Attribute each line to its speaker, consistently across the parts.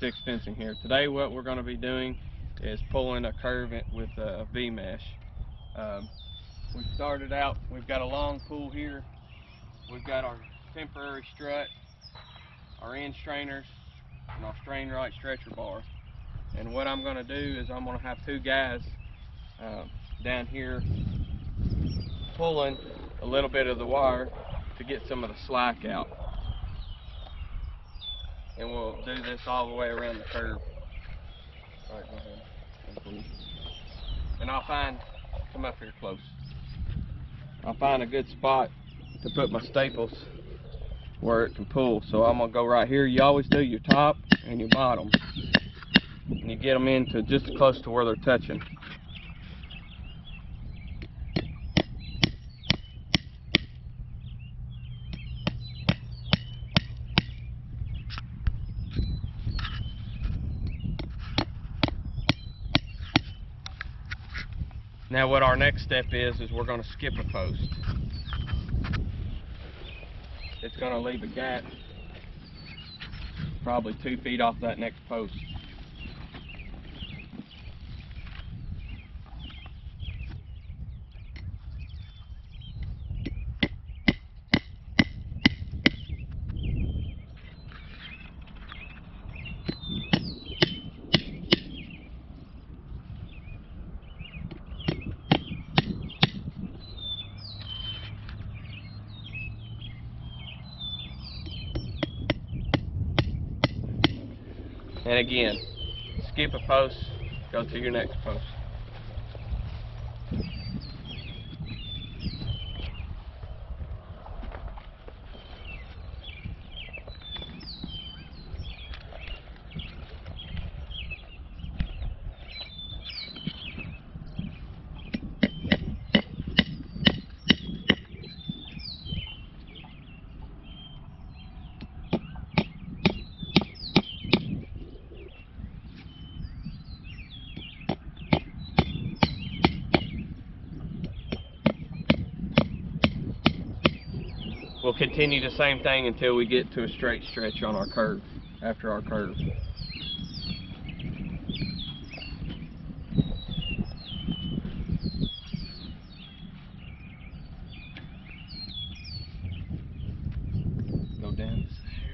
Speaker 1: sticks fencing here. Today what we're going to be doing is pulling a curve with a V-mesh. Um, we started out, we've got a long pull here. We've got our temporary strut, our end strainers, and our Strainrite stretcher bar. And what I'm going to do is I'm going to have two guys um, down here pulling a little bit of the wire to get some of the slack out. And we'll do this all the way around the curve. All right, go ahead. And I'll find, come up here close. I'll find a good spot to put my staples where it can pull. So I'm gonna go right here. You always do your top and your bottom. And you get them into just close to where they're touching. Now what our next step is, is we're gonna skip a post. It's gonna leave a gap probably two feet off that next post. And again, skip a post, go to your next post. We'll continue the same thing until we get to a straight stretch on our curve, after our curve. Go down this there.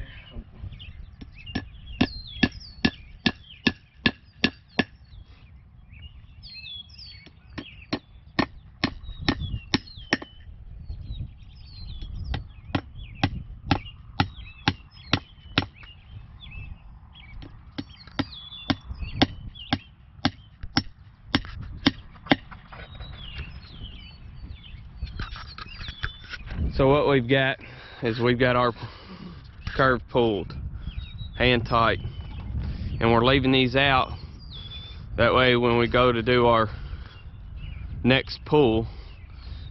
Speaker 1: So what we've got is we've got our curve pulled, hand tight, and we're leaving these out. That way when we go to do our next pull,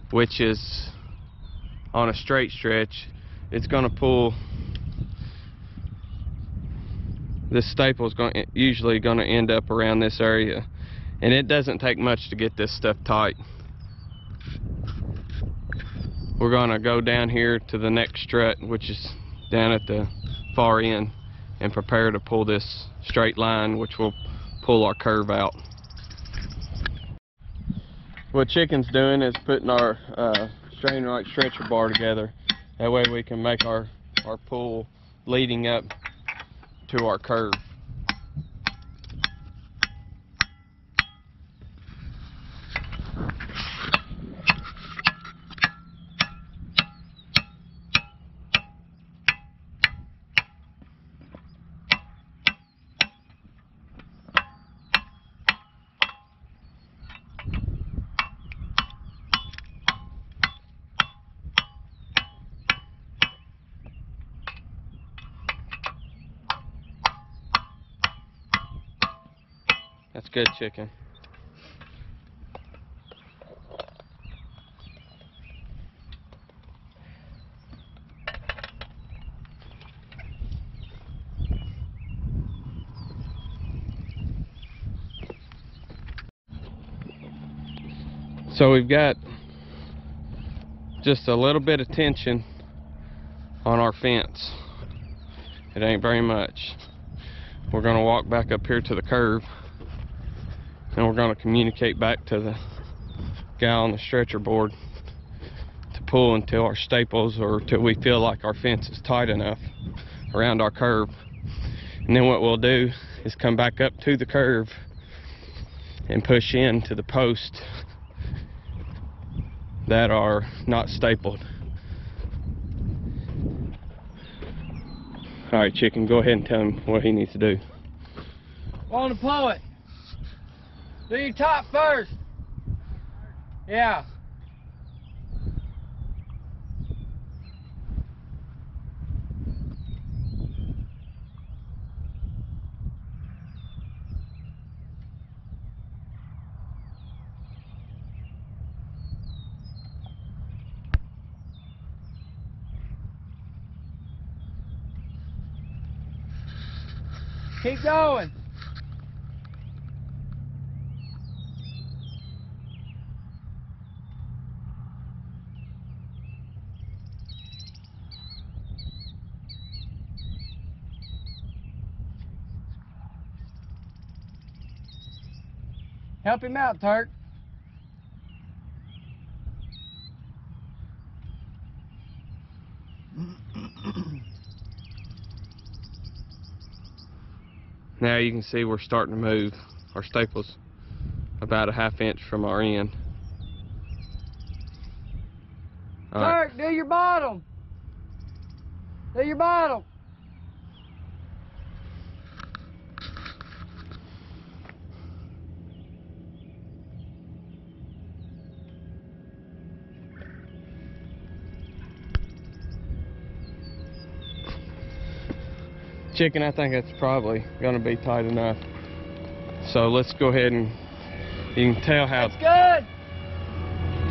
Speaker 1: which is on a straight stretch, it's gonna pull, this staple is going, usually gonna end up around this area. And it doesn't take much to get this stuff tight we're gonna go down here to the next strut which is down at the far end and prepare to pull this straight line which will pull our curve out. What chicken's doing is putting our uh, Strainrite stretcher bar together. That way we can make our our pull leading up to our curve That's good chicken. So we've got just a little bit of tension on our fence. It ain't very much. we're to walk back up here to the curve and we're going to communicate back to the guy on the stretcher board to pull until our staples or till we feel like our fence is tight enough around our curve. And then what we'll do is come back up to the curve and push in to the post that are not stapled. All right, chicken, go ahead and tell him what he needs to do.
Speaker 2: On the it. Do your top first. Yeah. Keep going. Help him out, Turk.
Speaker 1: Now you can see we're starting to move our staples about a half inch from our end. All right.
Speaker 2: Turk, do your bottom. Do your bottom.
Speaker 1: Chicken, I think that's probably gonna be tight enough. So let's go ahead and you can tell how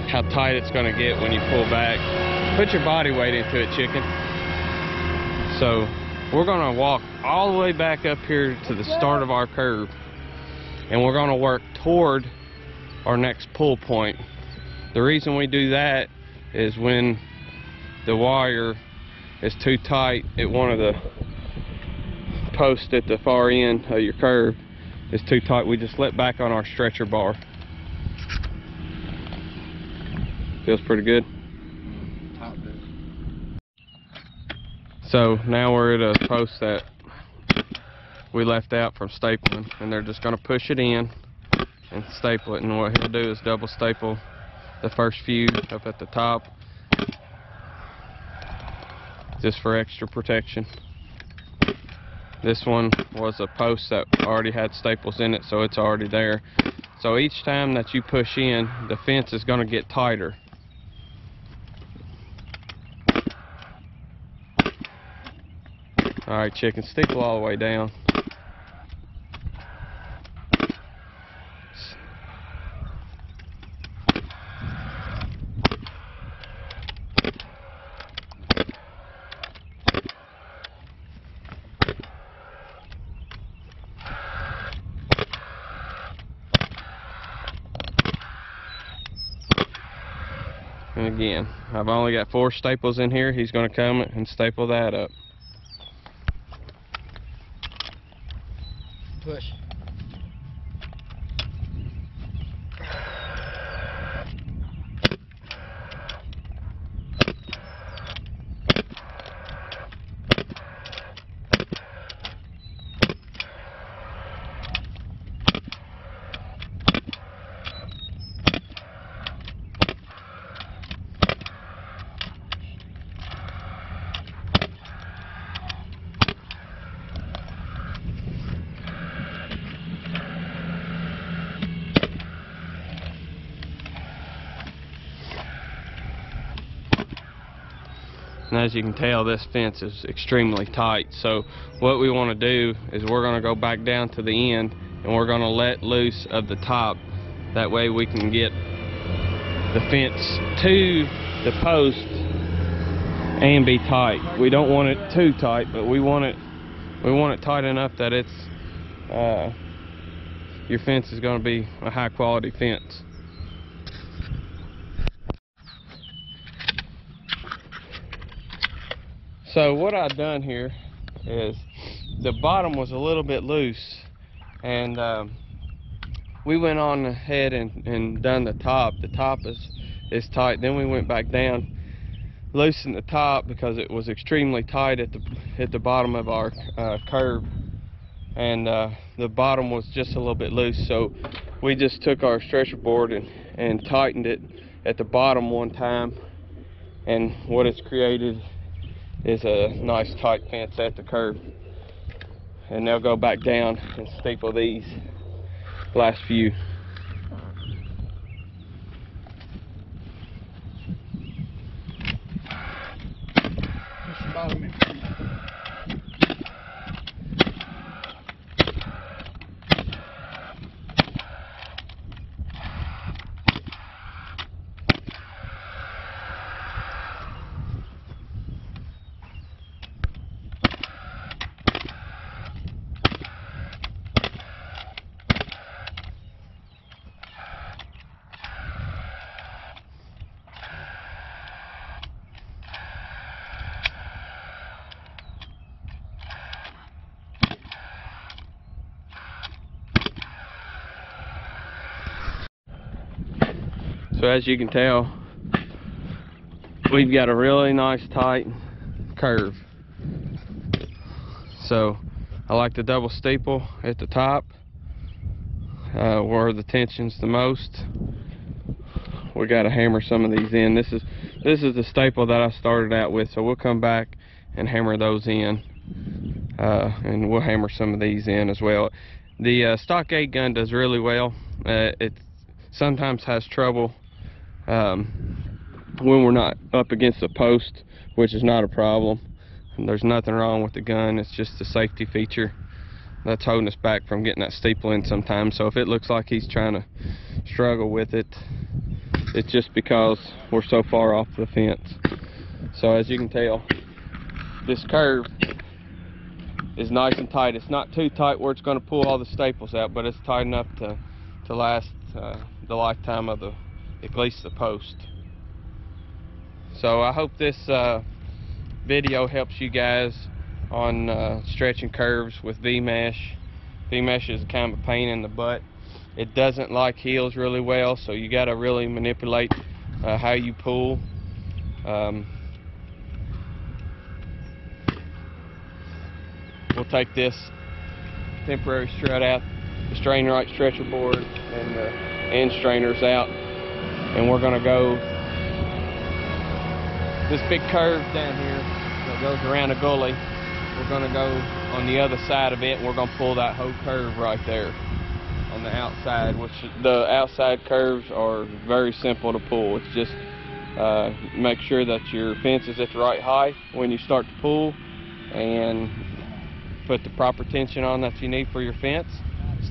Speaker 1: how tight it's gonna get when you pull back. Put your body weight into it, chicken. So we're gonna walk all the way back up here to the start of our curve, and we're gonna work toward our next pull point. The reason we do that is when the wire is too tight at one of the posts at the far end of your curve is too tight, we just let back on our stretcher bar. Feels pretty good. So now we're at a post that we left out from stapling and they're just going to push it in and staple it and what he'll do is double staple the first few up at the top just for extra protection. This one was a post that already had staples in it so it's already there. So each time that you push in the fence is going to get tighter. Alright chicken, staple all the way down. And again, I've only got four staples in here. He's going to come and staple that up.
Speaker 2: Push.
Speaker 1: And as you can tell, this fence is extremely tight. So what we want to do is we're going to go back down to the end and we're going to let loose of the top. That way we can get the fence to the post and be tight. We don't want it too tight, but we want it we want it tight enough that it's uh, your fence is going to be a high quality fence. So what I've done here is the bottom was a little bit loose and um, we went on ahead and, and done the top. The top is, is tight. Then we went back down, loosened the top because it was extremely tight at the at the bottom of our uh, curve, and uh, the bottom was just a little bit loose. So we just took our stretcher board and, and tightened it at the bottom one time, and what it's created is a nice tight fence at the curb. And they'll go back down and staple these last few. So as you can tell, we've got a really nice tight curve. So I like the double staple at the top uh, where the tension's the most. We got to hammer some of these in. This is this is the staple that I started out with, so we'll come back and hammer those in, uh, and we'll hammer some of these in as well. The uh, stockade gun does really well. Uh, it sometimes has trouble um, when we're not up against the post, which is not a problem. And there's nothing wrong with the gun. It's just a safety feature that's holding us back from getting that staple in sometimes. So if it looks like he's trying to struggle with it, it's just because we're so far off the fence. So as you can tell, this curve is nice and tight. It's not too tight where it's going to pull all the staples out, but it's tight enough to, to last uh, the lifetime of the, at least the post. So I hope this uh, video helps you guys on uh, stretching curves with V-mesh. V-mesh is kind of a pain in the butt. It doesn't like heels really well, so you got to really manipulate uh, how you pull. Um, we'll take this temporary strut out, the Strainrite stretcher board and the end strainers out, and we're going to go this big curve down here that goes around a gully. We're going to go on the other side of it, and we're going to pull that whole curve right there on the outside, which the outside curves are very simple to pull. It's just uh, make sure that your fence is at the right height when you start to pull and put the proper tension on that you need for your fence,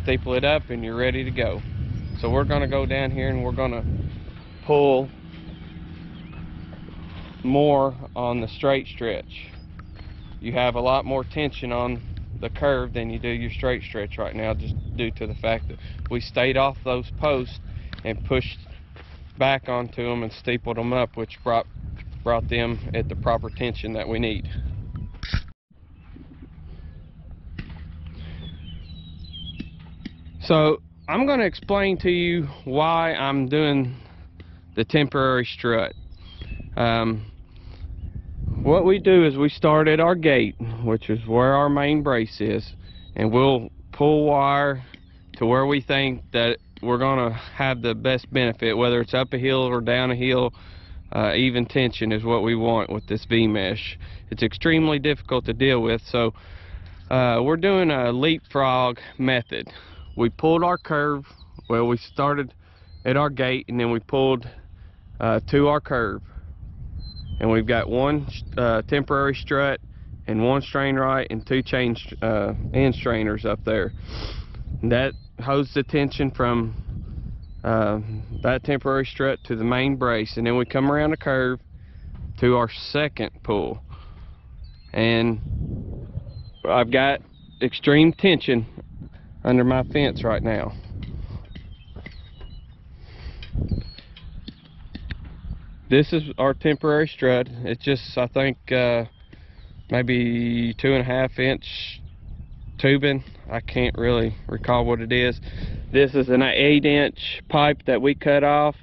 Speaker 1: staple it up, and you're ready to go. So we're to go down here and we're to pull more on the straight stretch. You have a lot more tension on the curve than you do your straight stretch right now just due to the fact that we stayed off those posts and pushed back onto them and stapled them up which brought brought them at the proper tension that we need. So I'm going to explain to you why I'm doing the temporary strut. Um, what we do is we start at our gate, which is where our main brace is, and we'll pull wire to where we think that we're going to have the best benefit, whether it's up a hill or down a hill. Uh, even tension is what we want with this V-mesh. It's extremely difficult to deal with, so uh, we're doing a leapfrog method. We pulled our curve, well we started at our gate and then we pulled uh, to our curve and we've got one uh, temporary strut and one Strainrite and two chain uh, end strainers up there. And that holds the tension from uh, that temporary strut to the main brace and then we come around the curve to our second pull and I've got extreme tension under my fence right now. This is our temporary strut. It's just, I think, uh, maybe two and a half inch tubing. I can't really recall what it is. This is an eight inch pipe that we cut off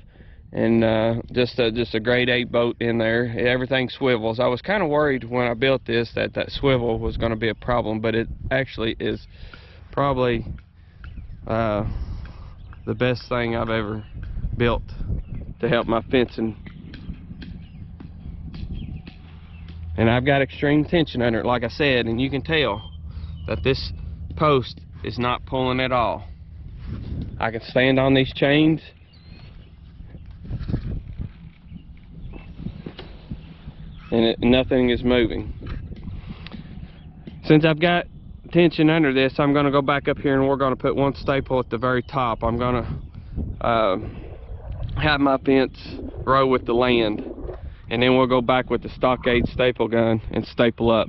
Speaker 1: and uh, just a, just a grade eight boat in there. Everything swivels. I was kind of worried when I built this that that swivel was going to be a problem, but it actually is probably uh, the best thing I've ever built to help my fencing. And I've got extreme tension under it, like I said, and you can tell that this post is not pulling at all. I can stand on these chains and it, nothing is moving. Since I've got tension under this, I'm going to go back up here and we're to put one staple at the very top. I'm going to uh, have my fence row with the land and then we'll go back with the stockade staple gun and staple up.